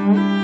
Mm-hmm.